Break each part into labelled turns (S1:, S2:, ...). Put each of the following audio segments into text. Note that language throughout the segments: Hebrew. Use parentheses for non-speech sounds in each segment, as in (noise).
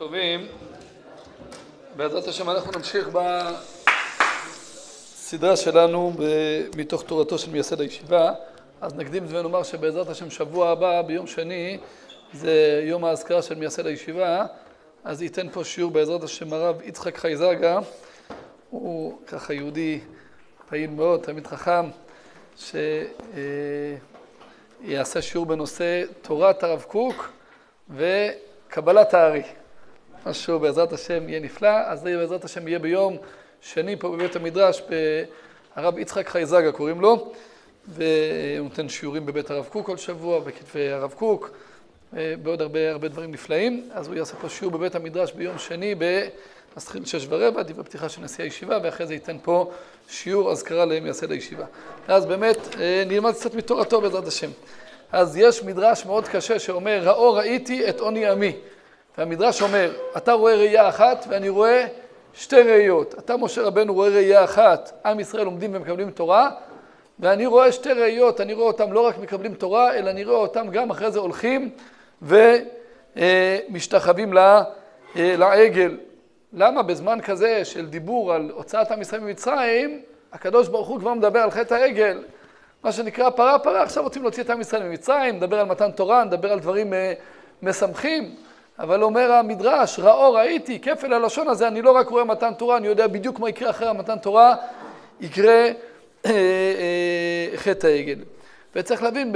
S1: טובים, בעזרת השם אנחנו נמשיך בסדרה שלנו מתוך תורתו של מייסד הישיבה. אז נקדים ונאמר שבעזרת השם שבוע הבא ביום שני זה יום האזכרה של מייסד הישיבה. אז ייתן פה שיעור בעזרת השם הרב יצחק חייזגה הוא ככה יהודי פעיל מאוד, תמיד חכם שיעשה שיעור בנושא תורת הרב קוק וקבלת הארי משהו בעזרת השם יהיה נפלא, אז זה בעזרת השם יהיה ביום שני פה בבית המדרש, הרב יצחק חייזגה קוראים לו, והוא נותן שיעורים בבית הרב קוק כל שבוע, בכתבי הרב קוק, בעוד הרבה הרבה דברים נפלאים, אז הוא יעשה פה שיעור בבית המדרש ביום שני, אז התחיל שש ורבע, דברי פתיחה של נשיא הישיבה, ואחרי זה ייתן פה שיעור אזכרה למייסד הישיבה. אז באמת נלמד קצת מתורתו בעזרת השם. אז יש מדרש מאוד קשה שאומר, ראו ראיתי את עוני עמי. והמדרש אומר, אתה רואה ראייה אחת ואני רואה שתי ראיות. אתה, משה רבנו, רואה ראייה אחת, עם ישראל עומדים ומקבלים תורה, ואני רואה שתי ראיות, אני רואה אותם לא רק מקבלים תורה, אלא אני רואה אותם גם אחרי זה הולכים ומשתחווים לעגל. למה בזמן כזה של דיבור על הוצאת עם ישראל ממצרים, הקדוש ברוך הוא כבר מדבר על חטא העגל, מה שנקרא פרה פרה, עכשיו רוצים להוציא את עם ישראל ממצרים, נדבר על מתן תורה, נדבר על דברים משמחים. אבל אומר המדרש, ראו ראיתי, כפל הלשון הזה, אני לא רק רואה מתן תורה, אני יודע בדיוק מה יקרה אחרי המתן תורה, יקרה אה, אה, חטא העגל. וצריך להבין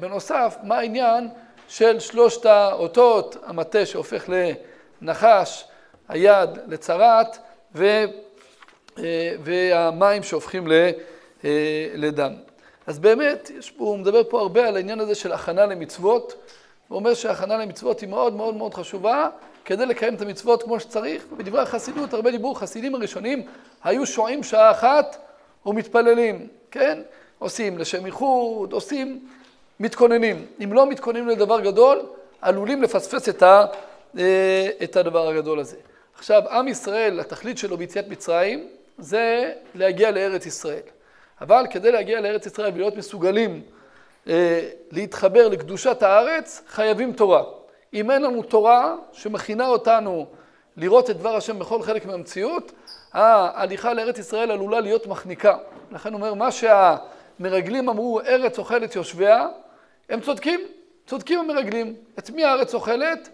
S1: בנוסף, מה העניין של שלושת האותות, המטה שהופך לנחש, היד לצרת, ו, אה, והמים שהופכים לדם. אז באמת, הוא מדבר פה הרבה על העניין הזה של הכנה למצוות, הוא אומר שההכנה למצוות היא מאוד מאוד מאוד חשובה כדי לקיים את המצוות כמו שצריך. בדברי החסידות, הרבה דיבור, חסידים הראשונים היו שועים שעה אחת ומתפללים, כן? עושים לשם ייחוד, עושים, מתכוננים. אם לא מתכוננים לדבר גדול, עלולים לפספס את, ה, את הדבר הגדול הזה. עכשיו, עם ישראל, התכלית שלו ביציאת מצרים זה להגיע לארץ ישראל. אבל כדי להגיע לארץ ישראל ולהיות מסוגלים להתחבר לקדושת הארץ, חייבים תורה. אם אין לנו תורה שמכינה אותנו לראות את דבר השם בכל חלק מהמציאות, ההליכה לארץ ישראל עלולה להיות מחניקה. לכן אומר, מה שהמרגלים אמרו, ארץ אוכלת יושביה, הם צודקים, צודקים המרגלים. את מי הארץ אוכלת?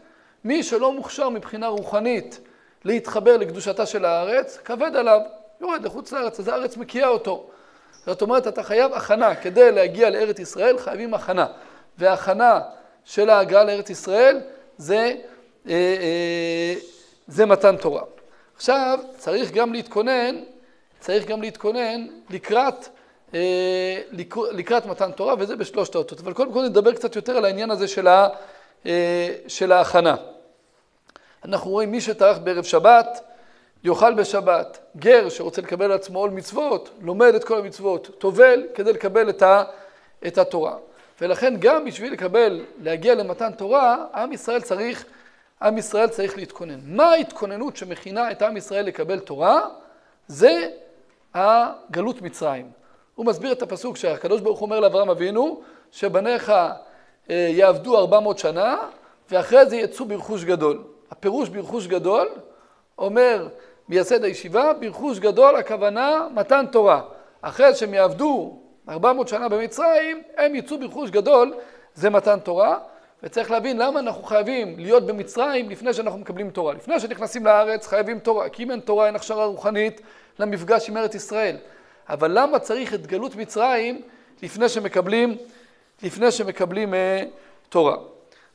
S1: מי שלא מוכשר מבחינה רוחנית להתחבר לקדושתה של הארץ, כבד עליו, יורד לחוץ לארץ, אז הארץ מקיאה אותו. זאת אומרת, אתה חייב הכנה. כדי להגיע לארץ ישראל חייבים הכנה. והכנה של ההגעה לארץ ישראל זה, אה, אה, זה מתן תורה. עכשיו, צריך גם להתכונן, צריך גם להתכונן לקראת, אה, לקראת מתן תורה, וזה בשלושת האותות. אבל קודם כל נדבר קצת יותר על העניין הזה של, ה, של ההכנה. אנחנו רואים מי שטרח בערב שבת, יאכל בשבת. גר שרוצה לקבל על עצמו עול מצוות, לומד את כל המצוות, טובל כדי לקבל את, ה, את התורה. ולכן גם בשביל לקבל, להגיע למתן תורה, עם ישראל צריך, עם ישראל צריך להתכונן. מה ההתכוננות שמכינה את עם ישראל לקבל תורה? זה הגלות מצרים. הוא מסביר את הפסוק שהקדוש ברוך הוא אומר לאברהם אבינו, שבניך אה, יעבדו 400 שנה, ואחרי זה יצאו ברכוש גדול. הפירוש ברכוש גדול אומר מייסד הישיבה, ברכוש גדול הכוונה מתן תורה. אחרי שהם יעבדו 400 שנה במצרים, הם יצאו ברכוש גדול, זה מתן תורה. וצריך להבין למה אנחנו חייבים להיות במצרים לפני שאנחנו מקבלים תורה. לפני שנכנסים לארץ חייבים תורה, כי אם אין תורה אין הכשרה רוחנית למפגש עם ארץ ישראל. אבל למה צריך את גלות מצרים לפני שמקבלים, לפני שמקבלים אה, תורה?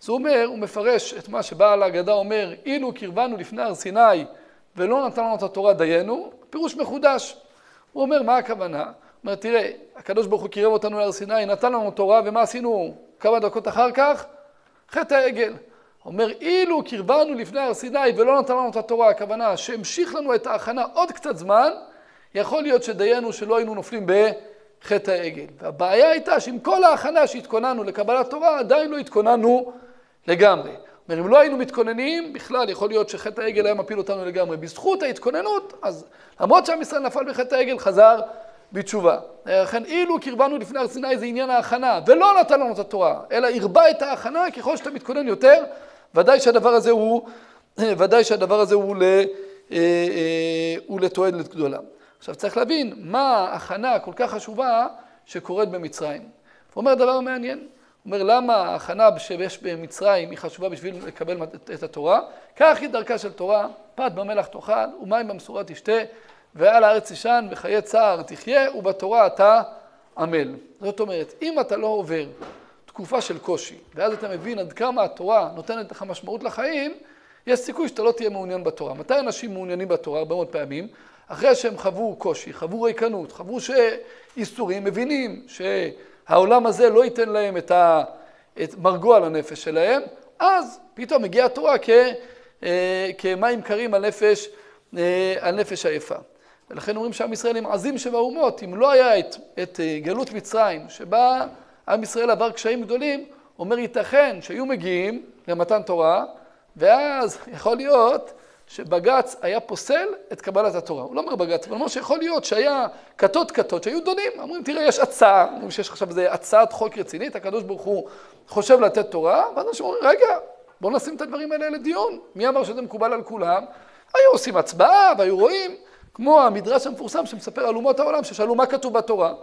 S1: אז הוא אומר, הוא מפרש את מה שבעל ההגדה אומר, אילו קרבנו לפני הר סיני ולא נתן לנו את התורה דיינו, פירוש מחודש. הוא אומר, מה הכוונה? הוא אומר, תראה, הקדוש ברוך הוא קירב אותנו להר סיני, נתן לנו תורה, ומה עשינו כמה דקות אחר כך? חטא העגל. אומר, אילו קרבנו לפני הר סיני ולא נתן לנו את התורה, הכוונה שהמשיך לנו את ההכנה עוד קצת זמן, יכול להיות שדיינו שלא היינו נופלים בחטא העגל. והבעיה הייתה שעם כל ההכנה שהתכוננו לקבלת תורה, עדיין לא התכוננו לגמרי. אומר, אם לא היינו מתכוננים, בכלל יכול להיות שחטא העגל היה מפיל אותנו לגמרי. בזכות ההתכוננות, אז למרות שעם ישראל נפל בחטא העגל, חזר בתשובה. לכן אילו קרבנו לפני הר סיני זה עניין ההכנה, ולא נתן לנו את התורה, אלא הרבה את ההכנה ככל שאתה מתכונן יותר, ודאי שהדבר הזה הוא, (clears throat) ודאי שהדבר הזה הוא, ל, הוא לתועלת גדולה. עכשיו צריך להבין מה ההכנה הכל כך חשובה שקורית במצרים. הוא אומר דבר מעניין, אומר למה ההכנה שיש במצרים היא חשובה בשביל לקבל את התורה? כך היא דרכה של תורה, פת במלח תאכל ומים במשורה תשתה ועל הארץ תישן וחיי צער תחיה ובתורה אתה עמל. זאת אומרת, אם אתה לא עובר תקופה של קושי ואז אתה מבין עד כמה התורה נותנת לך משמעות לחיים, יש סיכוי שאתה לא תהיה מעוניין בתורה. מתי אנשים מעוניינים בתורה? הרבה מאוד פעמים. אחרי שהם חוו קושי, חוו ריקנות, חוו שאיסורים, מבינים שהעולם הזה לא ייתן להם את, ה... את מרגוע לנפש שלהם, אז פתאום מגיעה התורה כ... אה, כמים קרים על נפש, אה, על נפש עייפה. ולכן אומרים שעם ישראל הם עזים שבאומות, אם לא היה את, את אה, גלות מצרים, שבה עם ישראל עבר קשיים גדולים, אומר ייתכן שהיו מגיעים למתן תורה, ואז יכול להיות שבג"ץ היה פוסל את קבלת התורה. הוא לא אומר בג"ץ, אבל הוא אומר שיכול להיות שהיה כתות כתות שהיו דונים. אומרים, תראה, יש הצעה, אומרים שיש עכשיו איזו הצעת חוק רצינית, הקדוש ברוך הוא חושב לתת תורה, ואז אנשים אומרים, רגע, בואו נשים את הדברים האלה לדיון. מי אמר שזה מקובל על כולם? היו עושים הצבעה והיו רואים, כמו המדרש המפורסם שמספר על אומות העולם, ששאלו מה כתוב בתורה.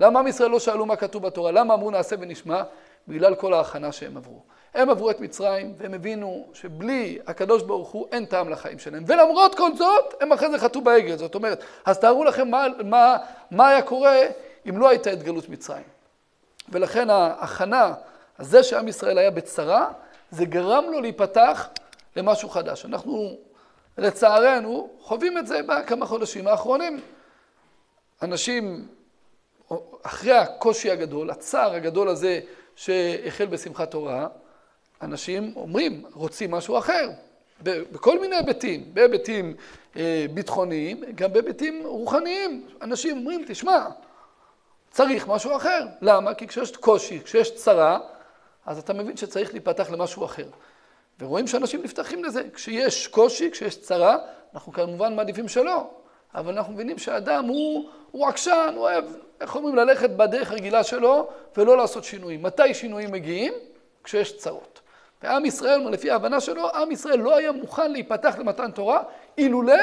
S1: למה עם ישראל לא שאלו מה כתוב בתורה? למה אמרו נעשה ונשמע? בגלל כל ההכנה שהם עברו. הם עברו את מצרים, והם הבינו שבלי הקדוש ברוך הוא אין טעם לחיים שלהם. ולמרות כל זאת, הם אחרי זה חטאו בעגל. זאת אומרת, אז תארו לכם מה, מה, מה היה קורה אם לא הייתה התגלות מצרים. ולכן ההכנה, הזה שעם ישראל היה בצרה, זה גרם לו להיפתח למשהו חדש. אנחנו, לצערנו, חווים את זה בכמה חודשים האחרונים. אנשים, אחרי הקושי הגדול, הצער הגדול הזה שהחל בשמחת תורה, אנשים אומרים, רוצים משהו אחר, בכל מיני היבטים, בהיבטים אה, ביטחוניים, גם בהיבטים רוחניים. אנשים אומרים, תשמע, צריך משהו אחר. למה? כי כשיש קושי, כשיש צרה, אז אתה מבין שצריך להיפתח למשהו אחר. ורואים שאנשים נפתחים לזה. כשיש קושי, כשיש צרה, אנחנו כמובן מעדיפים שלא, אבל אנחנו מבינים שהאדם הוא, הוא עקשן, הוא אוהב, איך אומרים, ללכת בדרך הרגילה שלו ולא לעשות שינויים. מתי שינויים מגיעים? כשיש צרות. ועם ישראל, לפי ההבנה שלו, עם ישראל לא היה מוכן להיפתח למתן תורה, אילולא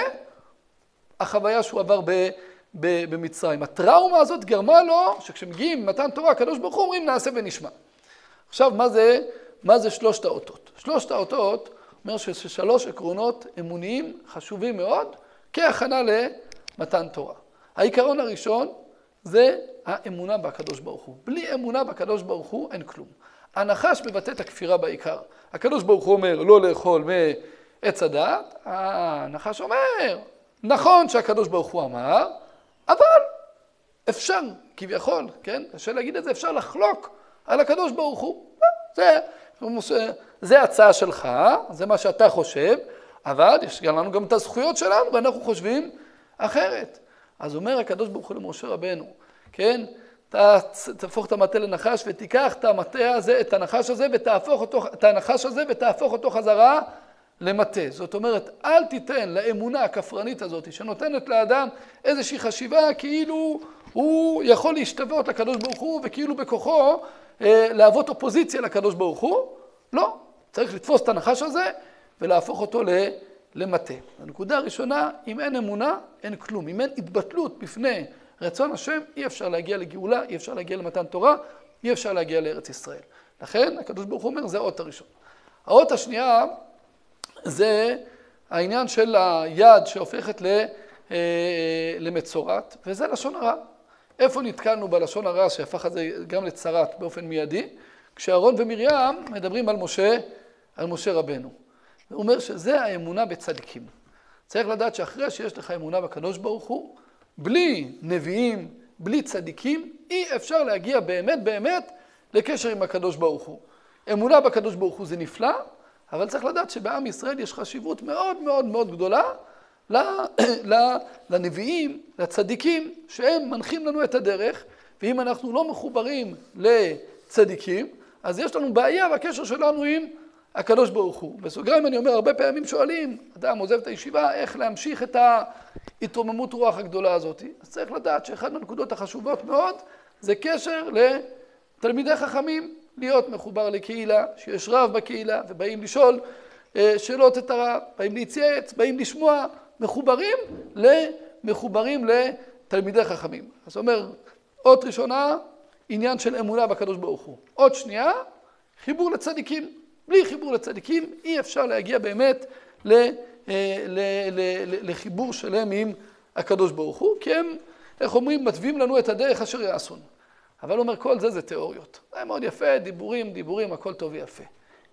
S1: החוויה שהוא עבר ב, ב, במצרים. הטראומה הזאת גרמה לו, שכשמגיעים מתן תורה, הקדוש ברוך הוא אומרים נעשה ונשמע. עכשיו, מה זה, מה זה שלושת האותות? שלושת האותות אומר ששלוש עקרונות אמוניים חשובים מאוד כהכנה למתן תורה. העיקרון הראשון זה האמונה בקדוש ברוך הוא. בלי אמונה בקדוש ברוך הוא אין כלום. הנחש מבטא את הכפירה בעיקר. הקדוש ברוך הוא אומר לא לאכול מעץ הדעת, הנחש אומר, נכון שהקדוש ברוך הוא אמר, אבל אפשר, כביכול, כן? קשה להגיד את זה, אפשר לחלוק על הקדוש ברוך הוא. זה, זה הצעה שלך, זה מה שאתה חושב, אבל יש לנו גם את הזכויות שלנו, ואנחנו חושבים אחרת. אז אומר הקדוש ברוך הוא למשה רבנו, כן? תהפוך את המטה לנחש ותיקח את המטה הזה, את הנחש הזה ותהפוך אותו, את הנחש הזה ותהפוך אותו חזרה למטה. זאת אומרת, אל תיתן לאמונה הכפרנית הזאת, שנותנת לאדם איזושהי חשיבה כאילו הוא יכול להשתוות לקדוש ברוך הוא וכאילו בכוחו אה, להוות אופוזיציה לקדוש ברוך הוא. לא, צריך לתפוס את הנחש הזה ולהפוך אותו למטה. הנקודה הראשונה, אם אין אמונה, אין כלום. אם אין התבטלות בפני רצון השם, אי אפשר להגיע לגאולה, אי אפשר להגיע למתן תורה, אי אפשר להגיע לארץ ישראל. לכן, הקדוש ברוך הוא אומר, זה האות הראשון. האות השנייה זה העניין של היד שהופכת אה, למצורעת, וזה לשון הרע. איפה נתקלנו בלשון הרע שהפך את זה גם לצרת באופן מיידי? כשאהרון ומרים מדברים על משה, על משה רבנו. הוא אומר שזה האמונה בצדיקים. צריך לדעת שאחרי שיש לך אמונה בקדוש ברוך הוא, בלי נביאים, בלי צדיקים, אי אפשר להגיע באמת באמת לקשר עם הקדוש ברוך הוא. אמונה בקדוש ברוך הוא זה נפלא, אבל צריך לדעת שבעם ישראל יש חשיבות מאוד מאוד מאוד גדולה (coughs) לנביאים, לצדיקים, שהם מנחים לנו את הדרך, ואם אנחנו לא מחוברים לצדיקים, אז יש לנו בעיה בקשר שלנו עם הקדוש ברוך הוא. בסוגריים אני אומר, הרבה פעמים שואלים, אדם עוזב את הישיבה, איך להמשיך את ההתרוממות רוח הגדולה הזאת. אז צריך לדעת שאחת מהנקודות החשובות מאוד, זה קשר לתלמידי חכמים, להיות מחובר לקהילה, שיש רב בקהילה, ובאים לשאול שאלות את הרב, באים להתייעץ, באים לשמוע, מחוברים, מחוברים לתלמידי חכמים. אז אומר, אות ראשונה, עניין של אמונה בקדוש ברוך הוא. עוד שנייה, חיבור לצדיקים. בלי חיבור לצדיקים אי אפשר להגיע באמת אה, לחיבור שלם עם הקדוש ברוך הוא, כי הם, איך אומרים, מתווים לנו את הדרך אשר יעשון. אבל אומר, כל זה זה תיאוריות. זה מאוד יפה, דיבורים, דיבורים, הכל טוב ויפה.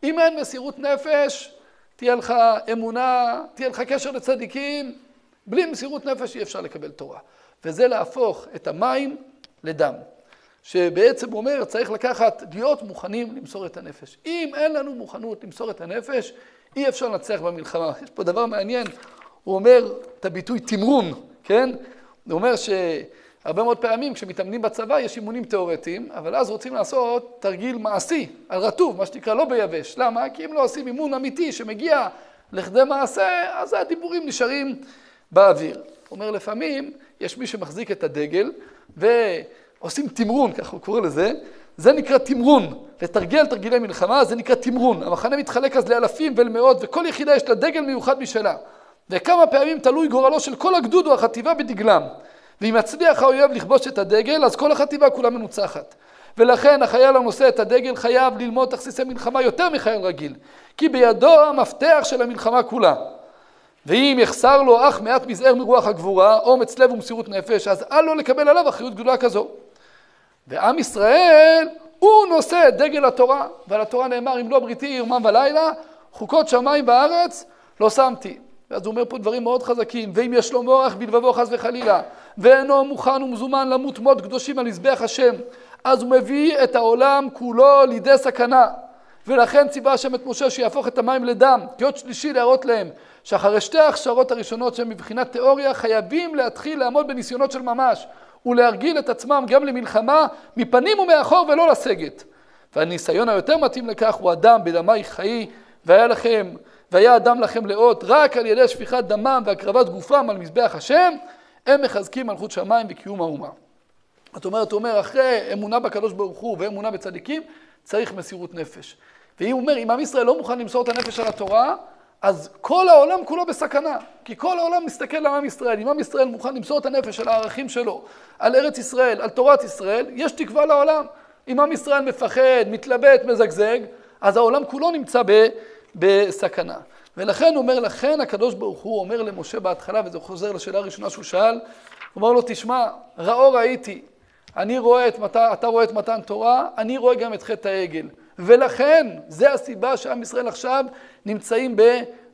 S1: אם אין מסירות נפש, תהיה לך אמונה, תהיה לך קשר לצדיקים, בלי מסירות נפש אי אפשר לקבל תורה. וזה להפוך את המים לדם. שבעצם אומר, צריך לקחת, להיות מוכנים למסור את הנפש. אם אין לנו מוכנות למסור את הנפש, אי אפשר לנצח במלחמה. יש פה דבר מעניין, הוא אומר את הביטוי תמרון, כן? הוא אומר שהרבה מאוד פעמים כשמתאמנים בצבא יש אימונים תיאורטיים, אבל אז רוצים לעשות תרגיל מעשי, על רטוב, מה שנקרא לא ביבש. למה? כי אם לא עושים אימון אמיתי שמגיע לכדי מעשה, אז הדיבורים נשארים באוויר. הוא אומר, לפעמים יש מי שמחזיק את הדגל, ו... עושים תמרון, ככה הוא קורא לזה, זה נקרא תמרון. לתרגל תרגילי מלחמה זה נקרא תמרון. המחנה מתחלק אז לאלפים ולמאות, וכל יחידה יש לה דגל מיוחד משלה. וכמה פעמים תלוי גורלו של כל הגדוד או החטיבה בדגלם. ואם יצליח האויב לכבוש את הדגל, אז כל החטיבה כולה מנוצחת. ולכן החייל הנושא את הדגל חייב ללמוד תכסיסי מלחמה יותר מחייל רגיל, כי בידו המפתח של המלחמה כולה. ואם יחסר לו אך מעט מזער מרוח הגבורה, אומץ לב ומסירות נפש, אז אל לו לקבל עליו אחריות גדולה כזו. ועם ישראל, הוא נושא את דגל התורה, ועל התורה נאמר, אם לא בריתי יומם ולילה, חוקות שמיים בארץ לא שמתי. ואז הוא אומר פה דברים מאוד חזקים, ואם יש לו מורך בלבבו חס וחלילה, ואינו מוכן ומזומן למות מות קדושים על מזבח השם, אז הוא מביא את העולם כולו לידי סכנה. ולכן ציווה השם את משה שיהפוך את המים לדם, כאות שלישי להראות להם שאחרי שתי ההכשרות הראשונות שהן מבחינת תיאוריה חייבים להתחיל לעמוד בניסיונות של ממש. ולהרגיל את עצמם גם למלחמה מפנים ומאחור ולא לסגת. והניסיון היותר מתאים לכך הוא אדם בדמי חיי, והיה לכם, והיה אדם לכם לאות, רק על ידי שפיכת דמם והקרבת גופם על מזבח השם, הם מחזקים מלכות שמיים וקיום האומה. זאת אומרת, הוא אומר, אחרי אמונה בקדוש ברוך הוא ואמונה בצדיקים, צריך מסירות נפש. ואם הוא אומר, אם עם ישראל לא מוכן למסור את הנפש על התורה, אז כל העולם כולו בסכנה, כי כל העולם מסתכל על עם ישראל. אם עם ישראל מוכן למסור את הנפש על הערכים שלו, על ארץ ישראל, על תורת ישראל, יש תקווה לעולם. אם עם ישראל מפחד, מתלבט, מזגזג, אז העולם כולו נמצא ב, בסכנה. ולכן אומר, לכן הקדוש ברוך הוא אומר למשה בהתחלה, וזה חוזר לשאלה הראשונה שהוא שאל, הוא אומר לו, תשמע, ראו ראיתי, אני רואה את מתן, אתה רואה את מתן תורה, אני רואה גם את חטא העגל. ולכן, זה הסיבה שעם ישראל עכשיו נמצאים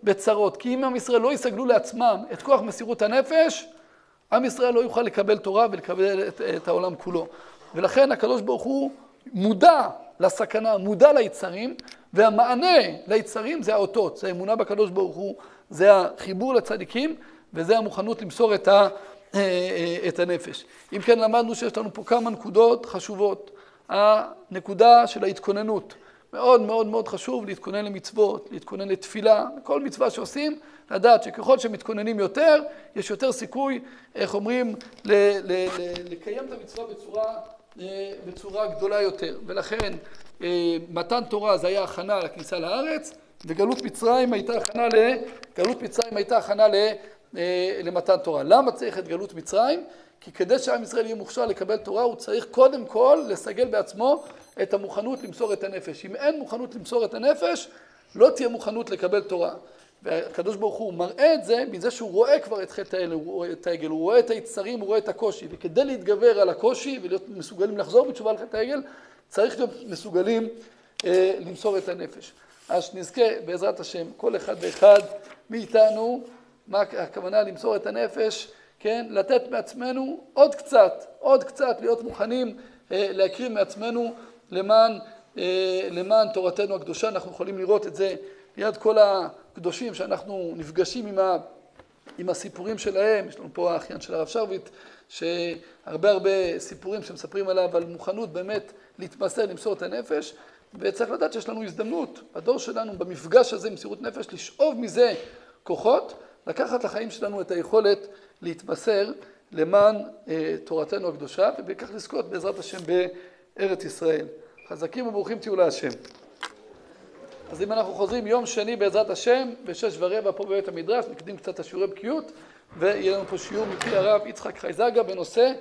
S1: בצרות. כי אם עם ישראל לא יסגלו לעצמם את כוח מסירות הנפש, עם ישראל לא יוכל לקבל תורה ולקבל את, את העולם כולו. ולכן הקדוש ברוך הוא מודע לסכנה, מודע ליצרים, והמענה ליצרים זה האותות, זה האמונה בקדוש ברוך הוא, זה החיבור לצדיקים, וזה המוכנות למסור את, ה, אה, אה, את הנפש. אם כן, למדנו שיש לנו פה כמה נקודות חשובות. הנקודה של ההתכוננות. מאוד מאוד מאוד חשוב להתכונן למצוות, להתכונן לתפילה, כל מצווה שעושים, לדעת שככל שמתכוננים יותר, יש יותר סיכוי, איך אומרים, ל- ל- ל- לקיים את המצווה בצורה, אה, בצורה גדולה יותר. ולכן אה, מתן תורה זה היה הכנה לכניסה לארץ, וגלות מצרים הייתה הכנה ל... מצרים הייתה הכנה למתן תורה. למה צריך את גלות מצרים? כי כדי שעם ישראל יהיה מוכשר לקבל תורה, הוא צריך קודם כל לסגל בעצמו את המוכנות למסור את הנפש. אם אין מוכנות למסור את הנפש, לא תהיה מוכנות לקבל תורה. והקדוש ברוך הוא מראה את זה מזה שהוא רואה כבר את חטא האלה, הוא רואה את העגל, הוא רואה את היצרים, הוא רואה את הקושי. וכדי להתגבר על הקושי ולהיות מסוגלים לחזור בתשובה על חטא העגל, צריך להיות מסוגלים אה, למסור את הנפש. אז שנזכה בעזרת השם, כל אחד ואחד מאיתנו, מה הכוונה למסור את הנפש? כן, לתת מעצמנו עוד קצת, עוד קצת, להיות מוכנים אה, להקריב מעצמנו למען, אה, למען תורתנו הקדושה. אנחנו יכולים לראות את זה ליד כל הקדושים שאנחנו נפגשים עם, ה, עם הסיפורים שלהם. יש לנו פה האחיין של הרב שרביט, שהרבה הרבה סיפורים שמספרים עליו, על מוכנות באמת להתמסר, למסור את הנפש. וצריך לדעת שיש לנו הזדמנות, בדור שלנו, במפגש הזה מסירות נפש, לשאוב מזה כוחות, לקחת לחיים שלנו את היכולת להתמסר למען אה, תורתנו הקדושה, ובכך לזכות בעזרת השם בארץ ישראל. חזקים וברוכים תהיו להשם. אז אם אנחנו חוזרים יום שני בעזרת השם, בשש ורבע פה בבית המדרש, נקדים קצת את השיעורי בקיאות, ויהיה לנו פה שיעור מפי הרב יצחק חייזגה בנושא